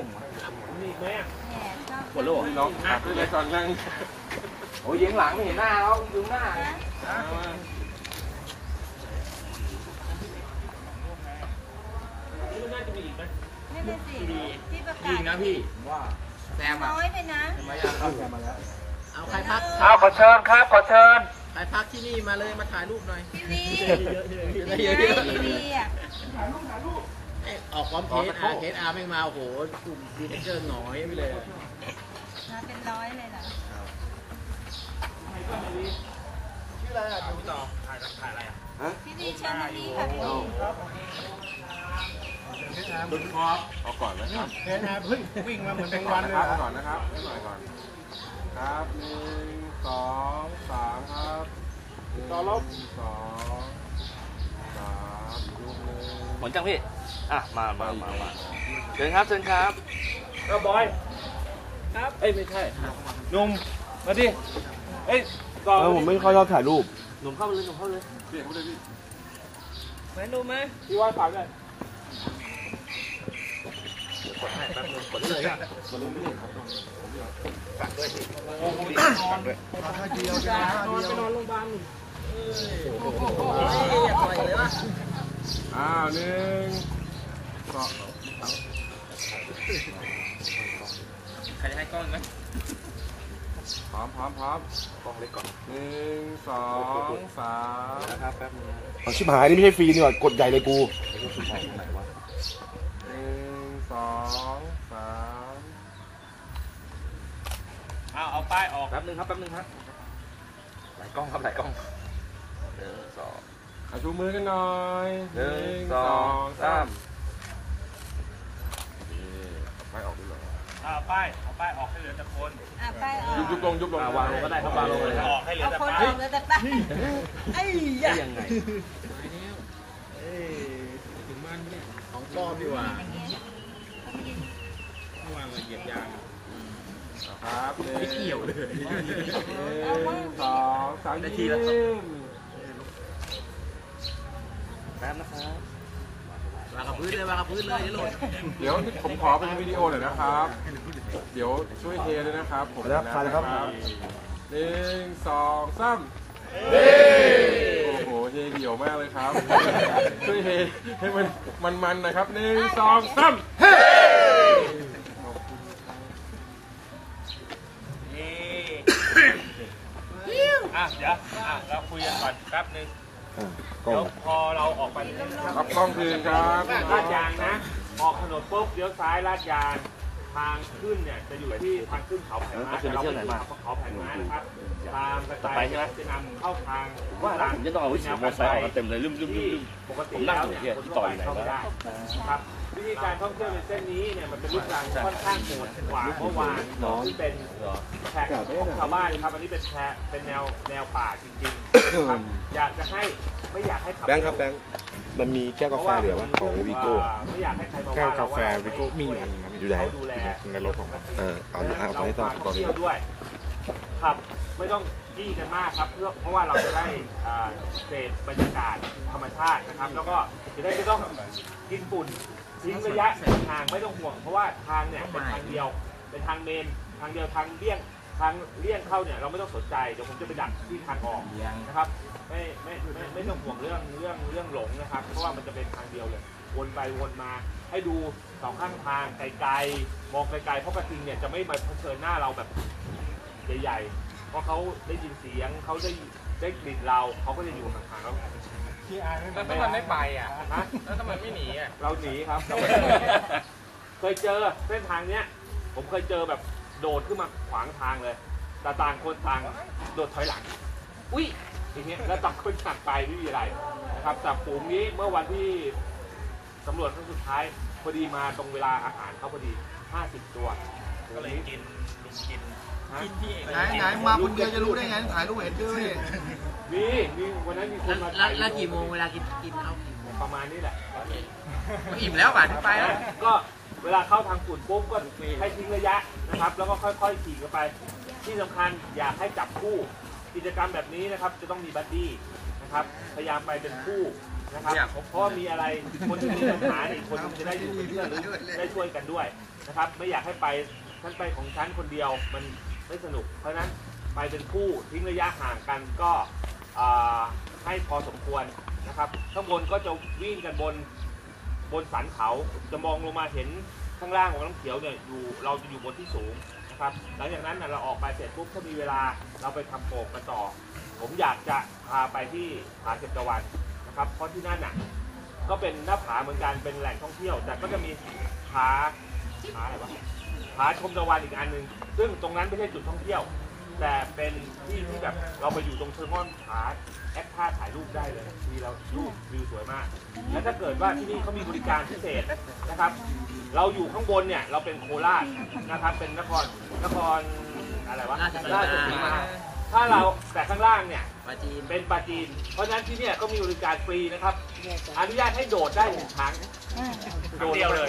ยังวะนี่แม่แหมชอบปวดโลกน้องอะขึ้นเลยก่อนนั่งโอ้ยยิงหลังไม่เห็นหน้าแล้วดูหน้านะนี่มันน่าจะมีอีกไหมไม่เป็นสิที่ประกายิศงนะพี่ว่าแซมอะน้อยไปนะทำไมอะเอาแกมาแล้วเอาใครพักอ้าวขอเชิญครับขอเชิญใครพักที่นี่มาเลยมาถ่ายรูปหน่อยทีวีเยทีอะๆวีอะเอ้ย ออกพร้อมเคสอาร์เคสอาร์ไม่มาโอ้โหกลุ่มดีเทคเกอร์หงอยไปเลยมาเป็นร้อยเลยเหรอชื่ออะไรอะดูต่อถ่ายถ่ายอะไรอะพี่ดีเชิญทีวีค่ะพี่ดีดุนคอฟเอาก่อนนะครับเคสอาร์เพิ่งวิ่งมาเหมือนเป็นก่อวันนนะเลครับยเอาก่อนนะครับให้หน่อยก่อน ครับหนึ่งสองสามครับต่อลบสองสามลูกหนึ่ง หมดจังพี่ อะ มามามามาเชิญครับเชิญครับก็บอย ครับเอ้ยไม่ใช่หนุ่มมาดิ เอ้ยก่อนเออผมไม่ค่อยชอบถ่ายรูปหนุ่มเข้าไปเลยหนุ่มเข้าไปเลยเปลี่ยนเขาเลยพี่ไหนหนุ่มไหมพี่ว่าฝากเลยนอนไปนอนโรงพยาบาลหนึ่งโอ้โหอย่าปล่อยเลยวะ อ้าวหนึ่งสองใครจะให้กล้องอีกไหมพร้อมพร้อมพร้อมกล้องเล็กก่อนหนึ่งสองสามนะครับแป๊บนึงนะเอาชิบหายนี่ไม่ใช่ฟรีนี่หว่ากดใหญ่เลยกูไอ้ลูกสุดท้ายตรงไหนวะหนึ่งสองสามเอาเอาป้ายออกแป๊บนึงครับแป๊บนึงครับหลายกล้องครับหลายกล้องหนึ่งส องเอาชูมือกันหน่อยหนึ่งสองสามนี่ไปออกด้วยเหรอเอาป้ายเอาป้ายออกให้เหลือแต่คนอะไปออกยุบยุบลงยุบลงอะวางลงก็ได้ครับวางลงเลยครับออกให้เหลือเอาแต่คนป้าอยอกเลยแต่ป้าไอ้ยะได้ยังไงถึงบ้านเนี่ยของปลอมดีกว่าอย่างเงี้ยเมื่อวานเราเหยียบยางครับหนึ่งไม่เกี่ยวเลยหนึ่งสองสามได้ทียิ้แล้วครับม แป๊บนะครับวางกับพื้นเลยวางกับพื้นเลยจะหล่นเดี๋ยวผมขอเป็นวิดีโอหน่อยนะครับ เดี๋ยวช่วยเทด้วยนะครับ ผมครับครับครับหนึ่งสองสามโอ้โหเทเดี่ยวมากเลยครับ ช่วยเทให้มันมันๆหนะครับหนึ่งสองสามนี่อะเดี๋ยวอะเราคุยกันก่อนแป๊บนึงอะกล้อ เดี๋ยวงพอเราออกไปเนี่ยนะครับรับกล้องคืนครับลาดยางนะ ออกถนนปุ๊บเลี้ยวซ้ายลาดยางทางขึ้นเนี่ยจะอยู่ที่ทางขึ้นเขาแผ่นม้าแต่เราไม่ขึ้นเขาแผ่นม้านะครับตามกระต่ายจะนำเข้าทางว่าแล้วผมจะต้องเอาวิถีมอเตอร์ไซค์ออกมาเต็มเลยลืมลืมลืที่มลืมปกติผมนั่งแล้วอยู่เนี่ยที่คนต่ทั่วอไปอยู่ไหนเข้าไม่วะได้ครับ วิธีการท่องเที่ยวในเส้นนี้เนี่ยมันเป็นรูปร่างค่อนข้างโหดกว่าเมื่อวานที่เป็นแพรของชาวบ้านครับอันนี้เป็นแพรเป็นแนวแนวป่าจริงๆครับอยากจะให้ไม่อยากให้ขับแบงค์ครับแบงค์มันมีแก้วกาแฟเหลือวะของวิโก้ไม่อยากให้ใครมาแก้วว่กาแฟเรวิโก้มีอยู่อันนึงครับอยู่ไหนเขาดูแลในรถของผมเออเอาเอาไปให้ต่อเราก่อนเที่ยวด้วยครับไม่ต้องยี่กันมากครับเพื่อเพราะว่าเราจะได้อ่าเสพบรรยากาศธรรมชาตินะครับ แล้วก็จะได้ไม่ต้องกินฝุ่น ทิ้งระยะห่างไม่ต้องห่วง เพราะว่าทางเนี่ยเป็นทางเดียว เป็นทางเมน ทางเดียวทางเลี่ยง ทางเลี่ยงเข้าเนี่ยเราไม่ต้องสนใจ เดี๋ยวผมจะไปดักที่ทางออกนะครับ ไม่ไม่ไม่ไม่ต้องห่วงเรื่องเรื่องเรื่องหลงนะครับ เพราะว่ามันจะเป็นทางเดียวเลย วนไปวนมา ให้ดูสองข้างทางไกลๆ มองไกลๆ เพราะกระทิงเนี่ยจะไม่มาเผชิญหน้าเราแบบใหญ่ๆ เพราะเขาได้ยินเสียงเขาได้ ได้กลิ่นเราเขาก็จะอยู่ห่างๆเราแล้วถ้ามันไม่ไปอะฮะแล้วถ้ามันไม่หนีอะ เราหนีครับเราเคยเจอเส้นทางเนี้ย ผมเคยเจอแบบโดดขึ้นมาขวางทางเลยแต่ต่างคนต่างโดดถอยหลัง อุ้ยอย่างเงี้ยแล้วต่างคนต่างไปไม่มีอะไรนะครับแต่ฝูงนี้เมื่อวันที่สำรวจครั้งสุดท้ายพอดีมาตรงเวลาอาหารเขาพอดี 50 ตัว ก็เลยกินลุมกินกินที่ไหนไหนมาคนเดียวจะรู้ได้ไงถ่ายรูปเห็นด้วยมีมีวันนั้นมีคนมาแล้วถ่ายแล้วกี่โมงเวลากินกินเขากี่โมงประมาณนี้แหละอิ่มแล้วป่ะที่ไปแล้วก็เวลาเข้าทางฝุ่นปุ๊บก็ให้ทิ้งระยะนะครับ แล้วก็ค่อยๆขี่กันไป ที่สำคัญอยากให้จับคู่กิจกรรมแบบนี้นะครับ จะต้องมีบัดดี้นะครับ พยายามไปเป็นคู่นะครับเพราะว่ามีอะไรคนที่มีปัญหาเนี่ยอีกคนหนึ่งจะได้อยู่เป็นเพื่อนหรือได้ช่วยกันด้วยนะครับ ไม่อยากให้ไป ฉันไปของฉันคนเดียวมันไม่สนุก เพราะฉะนั้นไปเป็นคู่ทิ้งระยะห่างกันก็ให้พอสมควรนะครับข้างบนก็จะวิ่งกันบนบนสันเขาจะมองลงมาเห็นข้างล่างของน้ำเขียวเนี่ยอยู่เราจะอยู่บนที่สูงนะครับ หลังจากนั้นเราออกไปเสร็จปุ๊บถ้ามีเวลาเราไปทำโป่งกันต่อ ผมอยากจะพาไปที่ผาเก็บตะวันนะครับ เพราะที่นั่นน่ะก็เป็นหน้าผาเหมือนกันเป็นแหล่งท่องเที่ยว แต่ก็จะมีผา ผาอะไรวะผาชมตะวันอีกอันหนึ่งซึ่งตรงนั้นไม่ใช่จุดท่องเที่ยว แต่เป็นที่ที่แบบเราไปอยู่ตรงเทอร์มอนผาแอคท่าถ่ายรูปได้เลยมีเรารูปวิวสวยมาก แล้วถ้าเกิดว่าที่นี่เขามีบริการพิเศษนะครับ เราอยู่ข้างบนเนี่ยเราเป็นโคราชนะครับ เป็นนครนครอะไรวะราชสีมาถ้าเราแต่ข้างล่างเนี่ย ปลาจีน เป็นปาจีน เพราะฉะนั้นที่เนี่ยก็มีบริการฟรีนะครับ อนุญาตให้โดดได้หนึ่งครั้งโดดเดียวเลย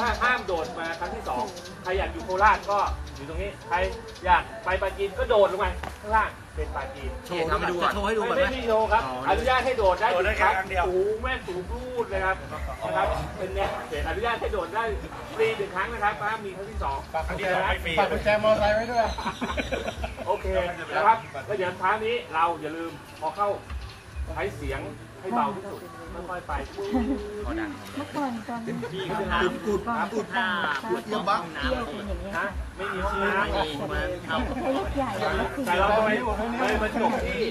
ถ้าห้ามโดดมาครั้งที่สองใครอยากอยู่โคราชก็อยู่ตรงนี้ใครอยากไปปาจีนก็โดดลงไปข้างล่างเป็นปาจีนโชว์ให้ดูก่อนโชว์ให้ดูก่อนไม่ไหมไม่มีโชว์ครับอ๋ออนุญาตให้โดดได้โดดได้แค่ครั้งเดียวสูงแม่สูงรูดเลยครับนะครับเป็นเนี่ยเขตอนุญาตให้โดดได้ฟรีหนึ่งครั้งนะครับห้ามมีครั้งที่สองครั้งที่สองไม่ฟรีฝากกุญแจมอเตอร์ไซค์ไว้ด้วยโอเคนะครับก็เดี๋ยวท้านี้เราอย่าลืมพอเข้า ใช้เสียงให้เบาที่สุดค่อยๆไปพอดังเมื่อก่อนตอนพี่ก็น้ำกุดกุดตากุดเยี่ยมบ้างเที่ยวเป็นอย่างนี้นะไม่มีห้องน้ำไม่มีมาเข้าใช้รถใหญ่แต่เราไปไปมาจบที่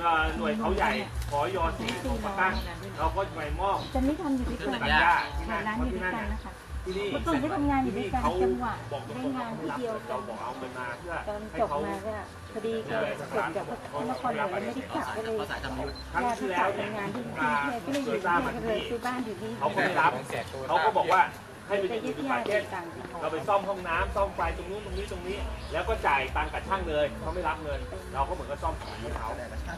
เอ่อหน่วยเขาใหญ่ขอยอสีของปากกั้งเราก็ไปมอบจะไม่ทำอยู่ด้วยกันสัญญาที่หานั่นร้านเพอยู่ราะด้ที่วยนั่นกันนะคะ ที่นี่เมื่อก่อนก็ทำงานอยู่ด้วยกันเขาจังหวะบอกตรได้งๆงานเขาที่รับเดียวเรากันบอกเอาเงินมาเพื่อตอนให้จบเขามาก็พอดีก็จบจากนครหลวงไม่ได้กลับก็เลยภาษาธรรมยุทธ์ครั้งญาติที่ที่แล้วทำเนี่ยงานที่กรุงมาเทพก็เลยอโดยู่ยตามมาที่ที่เลยนี่ซื้อบ้านอยู่ที่เขาก็ไม่รับเขาก็บอกว่าให้ไปแต่อยู่ญาที่ติปาญาติเก็ตต่างๆเราไปซ่อมห้องน้ำซ่อมไฟตรงนู้นตรงนี้ตรงนี้ แล้วก็จ่ายตังค์กับช่างเลยเขาไม่รับเงิน เราก็เหมือนกับซ่อมของให้เขา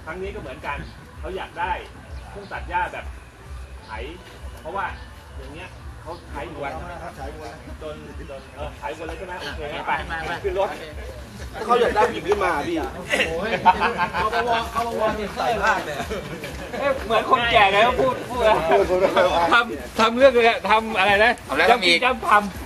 ครั้งนี้ก็เหมือนกันเขาอยากได้เครื่องตัดหญ้าแบบไถเพราะว่าอย่างเงี้ย เขาไถอยู่วันจนจนเออไถหมดเลยใช่ไหมโอเคงั้นไปขึ้นรถเขาอยากได้หยิบขึ้นมาพี่เอาไปวอเอาไปวอเนี่ยใส่ผ้าเลยเอ๊ะเหมือนคนแก่ไงเขาพูดพูดอะไรทำทำเรื่องเลยทำอะไรนะทำแล้วทำอีกจำทำ